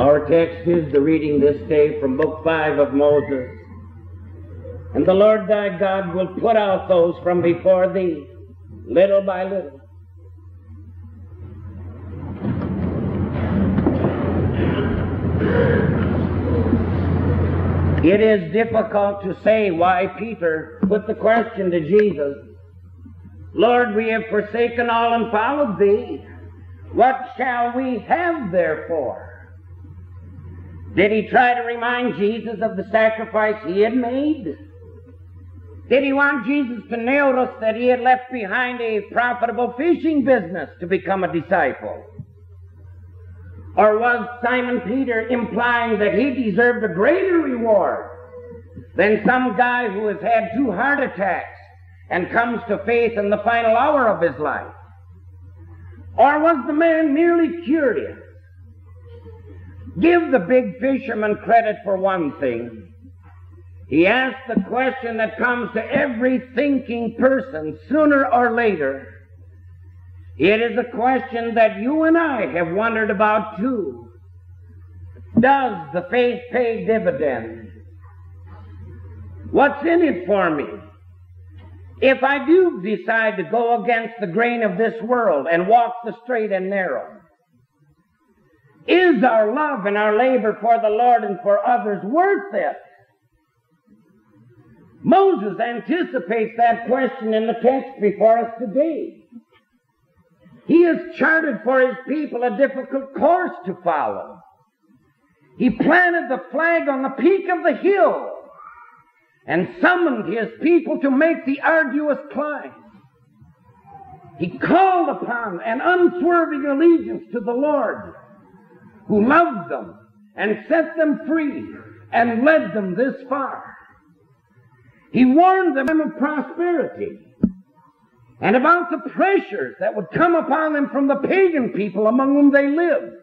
Our text is the reading this day from Book 5 of Moses. And the Lord thy God will put out those from before thee, little by little. It is difficult to say why Peter put the question to Jesus, Lord, we have forsaken all and followed thee. What shall we have therefore? Did he try to remind Jesus of the sacrifice he had made? Did he want Jesus to notice that he had left behind a profitable fishing business to become a disciple? Or was Simon Peter implying that he deserved a greater reward than some guy who has had two heart attacks and comes to faith in the final hour of his life? Or was the man merely curious? Give the big fisherman credit for one thing. He asked the question that comes to every thinking person sooner or later. It is a question that you and I have wondered about too. Does the faith pay dividends? What's in it for me? If I do decide to go against the grain of this world and walk the straight and narrow, is our love and our labor for the Lord and for others worth it? Moses anticipates that question in the text before us today. He has charted for his people a difficult course to follow. He planted the flag on the peak of the hill and summoned his people to make the arduous climb. He called upon an unswerving allegiance to the Lord who loved them and set them free and led them this far. He warned them of prosperity and about the pressures that would come upon them from the pagan people among whom they lived.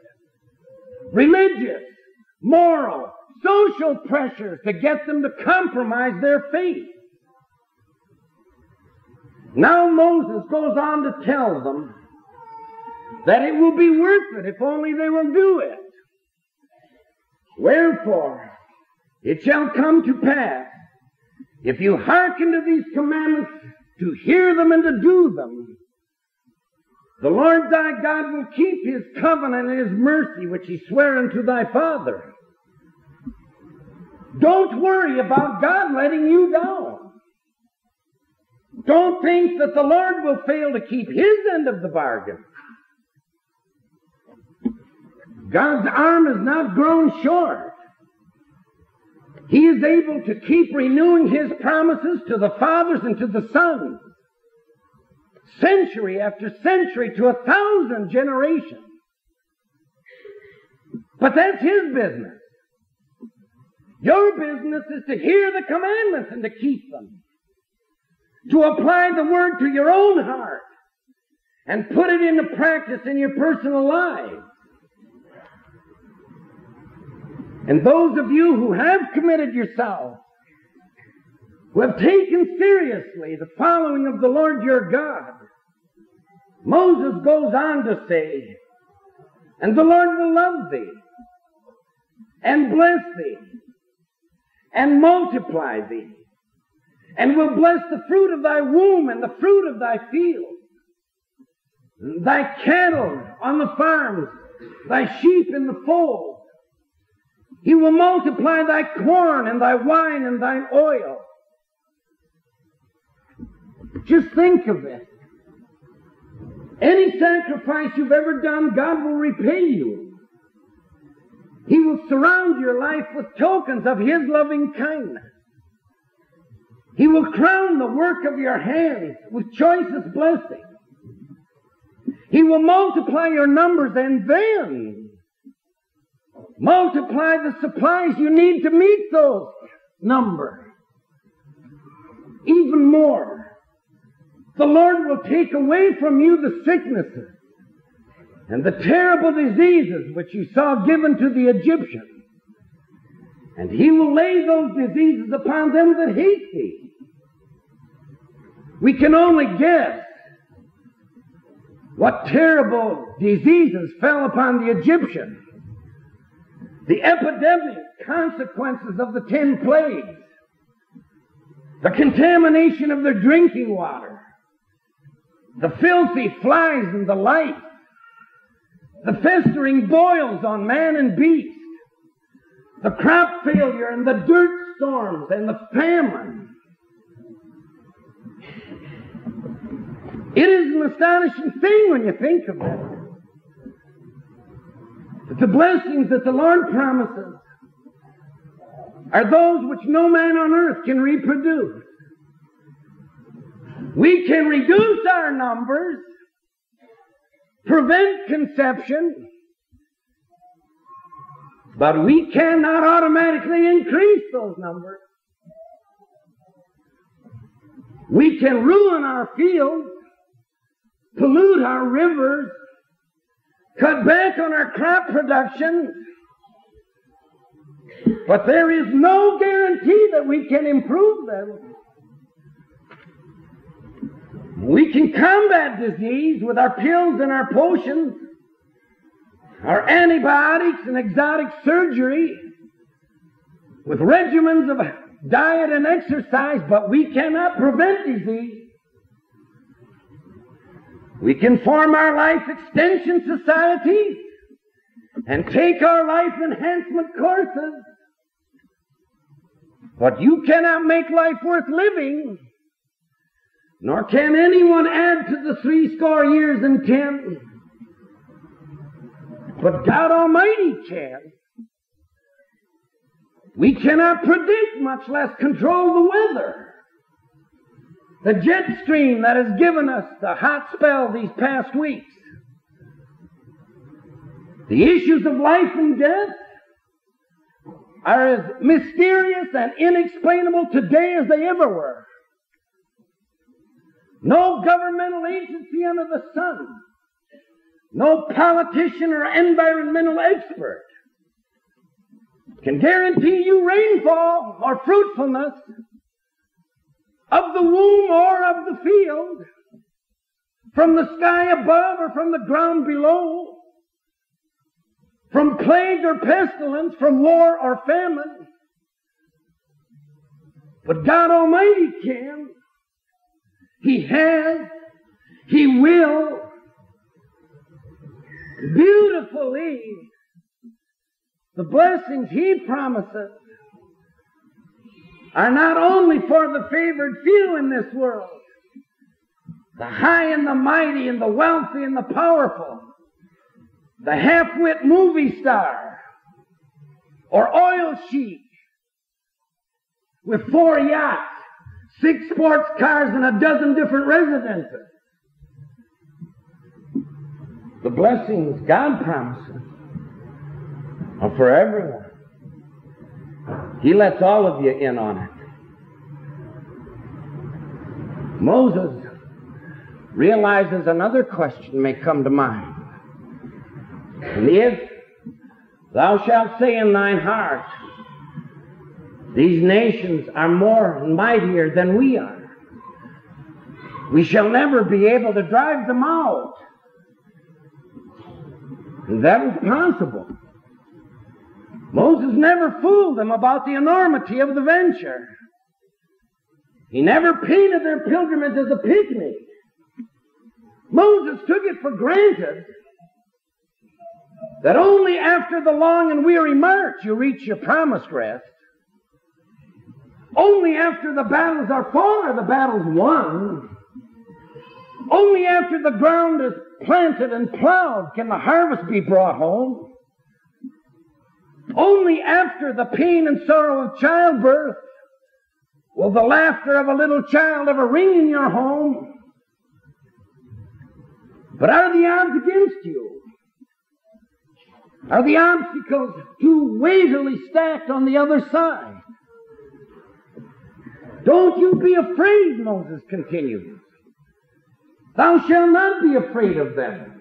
Religious, moral, social pressures to get them to compromise their faith. Now Moses goes on to tell them that it will be worth it if only they will do it. Wherefore, it shall come to pass, if you hearken to these commandments, to hear them and to do them, the Lord thy God will keep his covenant and his mercy which he sware unto thy father. Don't worry about God letting you down. Don't think that the Lord will fail to keep his end of the bargain. God's arm has not grown short. He is able to keep renewing His promises to the fathers and to the sons. Century after century to a thousand generations. But that's His business. Your business is to hear the commandments and to keep them. To apply the word to your own heart and put it into practice in your personal life. And those of you who have committed yourselves, who have taken seriously the following of the Lord your God, Moses goes on to say, and the Lord will love thee, and bless thee, and multiply thee, and will bless the fruit of thy womb and the fruit of thy field, thy cattle on the farms, thy sheep in the fold, he will multiply thy corn and thy wine and thine oil. Just think of it. Any sacrifice you've ever done, God will repay you. He will surround your life with tokens of His loving kindness. He will crown the work of your hands with choicest blessings. He will multiply your numbers and then Multiply the supplies you need to meet those numbers. Even more. The Lord will take away from you the sicknesses and the terrible diseases which you saw given to the Egyptians. And he will lay those diseases upon them that hate thee. We can only guess what terrible diseases fell upon the Egyptians. The epidemic consequences of the ten plagues, the contamination of their drinking water, the filthy flies and the lice, the festering boils on man and beast, the crop failure and the dirt storms and the famine. It is an astonishing thing when you think of it. The blessings that the Lord promises are those which no man on earth can reproduce. We can reduce our numbers, prevent conception, but we cannot automatically increase those numbers. We can ruin our fields, pollute our rivers, cut back on our crop production, but there is no guarantee that we can improve them. We can combat disease with our pills and our potions, our antibiotics and exotic surgery, with regimens of diet and exercise, but we cannot prevent disease. We can form our life extension societies and take our life enhancement courses. But you cannot make life worth living, nor can anyone add to the three score years and ten. But God Almighty can. We cannot predict, much less control the weather. The jet stream that has given us the hot spell these past weeks. The issues of life and death are as mysterious and inexplainable today as they ever were. No governmental agency under the sun, no politician or environmental expert can guarantee you rainfall or fruitfulness of the womb or of the field, from the sky above or from the ground below, from plague or pestilence, from war or famine. But God Almighty can. He has. He will. Beautifully. The blessings He promises are not only for the favored few in this world, the high and the mighty and the wealthy and the powerful, the half-wit movie star, or oil sheik with four yachts, six sports cars, and a dozen different residences. The blessings God promises are for everyone. He lets all of you in on it. Moses realizes another question may come to mind. And if thou shalt say in thine heart, these nations are more mightier than we are, we shall never be able to drive them out. And that possible. Moses never fooled them about the enormity of the venture. He never painted their pilgrimage as a picnic. Moses took it for granted that only after the long and weary march you reach your promised rest. Only after the battles are fought are the battles won. Only after the ground is planted and plowed can the harvest be brought home. Only after the pain and sorrow of childbirth will the laughter of a little child ever ring in your home. But are the odds against you? Are the obstacles too weightily stacked on the other side? Don't you be afraid, Moses continued. Thou shalt not be afraid of them.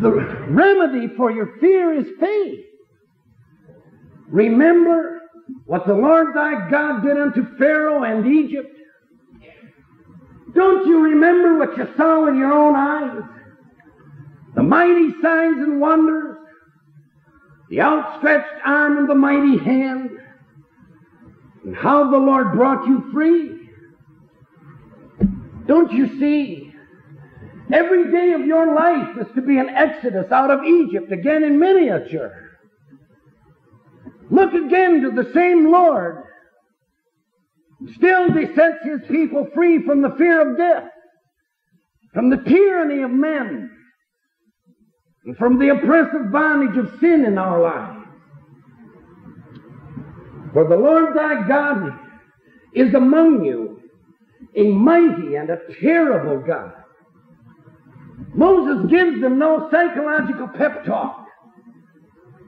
The remedy for your fear is faith. Remember what the Lord thy God did unto Pharaoh and Egypt. Don't you remember what you saw with your own eyes? the mighty signs and wonders, the outstretched arm and the mighty hand, and how the Lord brought you free. Don't you see? Every day of your life is to be an exodus out of Egypt, again in miniature. Look again to the same Lord. Still he sets his people free from the fear of death, from the tyranny of men, and from the oppressive bondage of sin in our lives. For the Lord thy God is among you, a mighty and a terrible God. Moses gives them no psychological pep talk,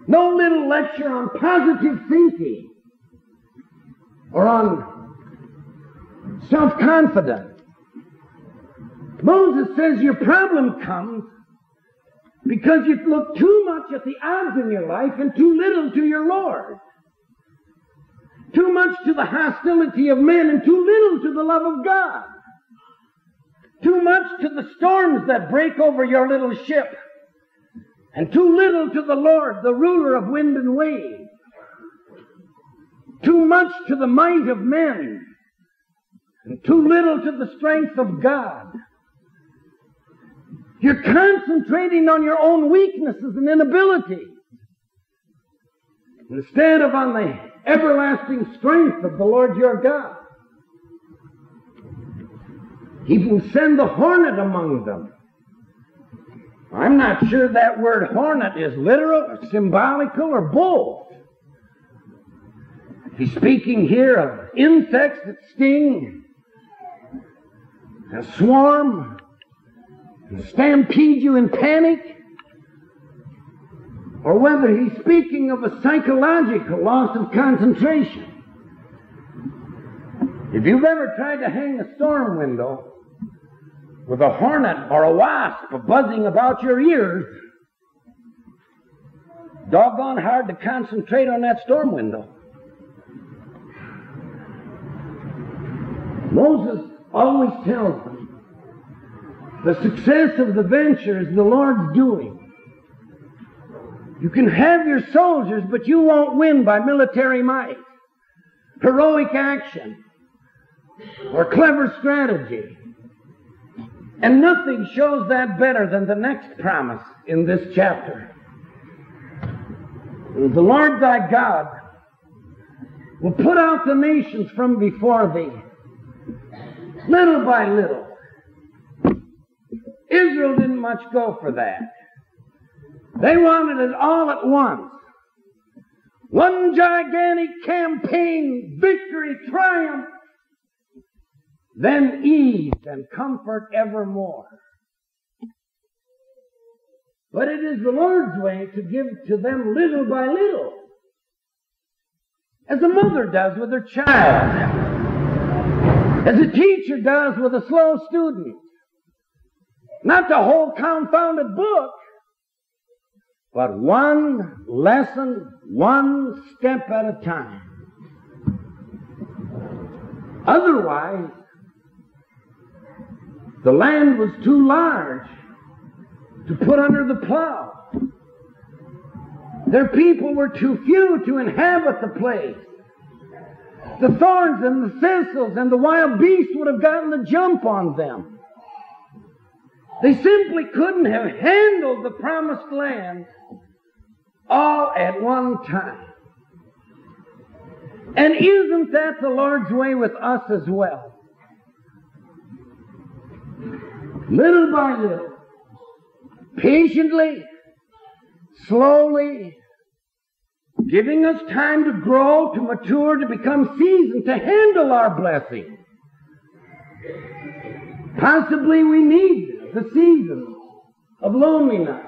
no little lecture on positive thinking or on self-confidence. Moses says your problem comes because you look too much at the odds in your life and too little to your Lord. Too much to the hostility of men and too little to the love of God. Too much to the storms that break over your little ship. And too little to the Lord, the ruler of wind and wave. Too much to the might of men. And too little to the strength of God. You're concentrating on your own weaknesses and inabilities instead of on the everlasting strength of the Lord your God. He will send the hornet among them. I'm not sure that word hornet is literal or symbolical or both. He's speaking here of insects that sting and swarm and stampede you in panic, or whether he's speaking of a psychological loss of concentration. If you've ever tried to hang a storm window with a hornet or a wasp buzzing about your ears, doggone hard to concentrate on that storm window. Moses always tells them the success of the venture is the Lord's doing. You can have your soldiers, but you won't win by military might, heroic action, or clever strategy. And nothing shows that better than the next promise in this chapter. The Lord thy God will put out the nations from before thee, little by little Israel didn't much go for that. They wanted it all at once. One gigantic campaign, victory, triumph, then ease and comfort evermore. But it is the Lord's way to give to them little by little. As a mother does with her child. As a teacher does with a slow student. Not the whole confounded book, but one lesson, one step at a time. Otherwise, the land was too large to put under the plow. Their people were too few to inhabit the place. The thorns and the thistles and the wild beasts would have gotten the jump on them. They simply couldn't have handled the promised land all at one time. And isn't that the Lord's way with us as well? Little by little, patiently, slowly, giving us time to grow, to mature, to become seasoned, to handle our blessing. Possibly we need the season of loneliness.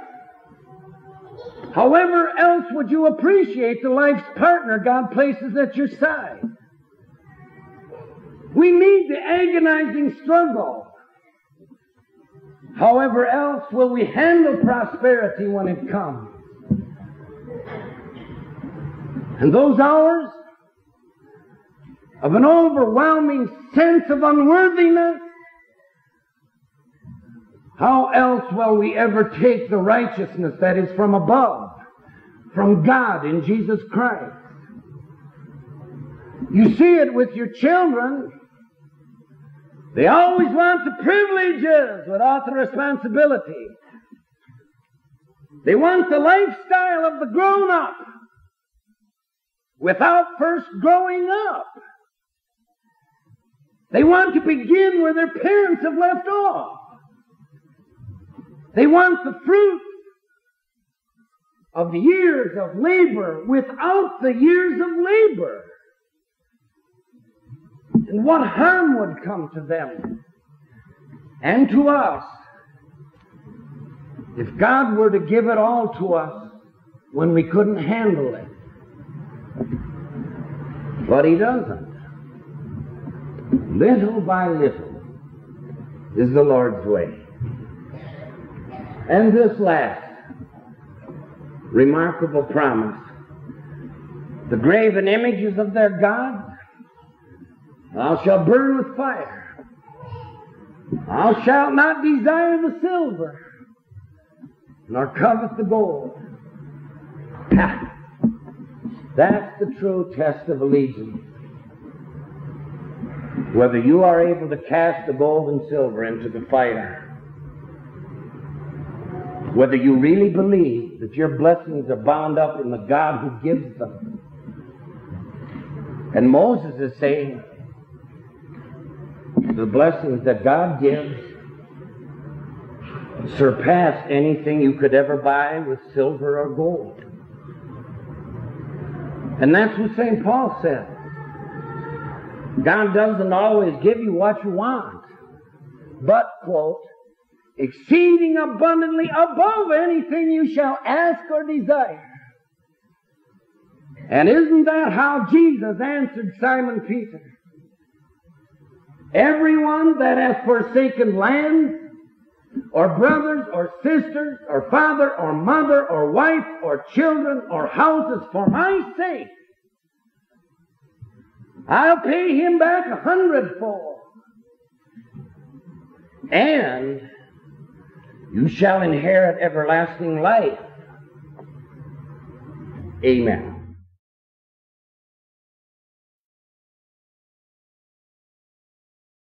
However else would you appreciate the life's partner God places at your side? We need the agonizing struggle. However else will we handle prosperity when it comes? And those hours of an overwhelming sense of unworthiness How else will we ever take the righteousness that is from above, from God in Jesus Christ? You see it with your children. They always want the privileges without the responsibility. They want the lifestyle of the grown up without first growing up. They want to begin where their parents have left off. They want the fruit of years of labor without the years of labor. And what harm would come to them and to us if God were to give it all to us when we couldn't handle it? But He doesn't. Little by little is the Lord's way. And this last remarkable promise the graven images of their gods Thou shalt burn with fire. Thou shalt not desire the silver, nor covet the gold. That's the true test of allegiance. Whether you are able to cast the gold and silver into the fire, whether you really believe that your blessings are bound up in the God who gives them. And Moses is saying, the blessings that God gives surpass anything you could ever buy with silver or gold. And that's what St. Paul said. God doesn't always give you what you want, but, quote, exceeding abundantly above anything you shall ask or desire. And isn't that how Jesus answered Simon Peter? Everyone that has forsaken land, or brothers, or sisters, or father, or mother, or wife, or children, or houses for my sake, I'll pay him back a hundredfold. And you shall inherit everlasting life. Amen.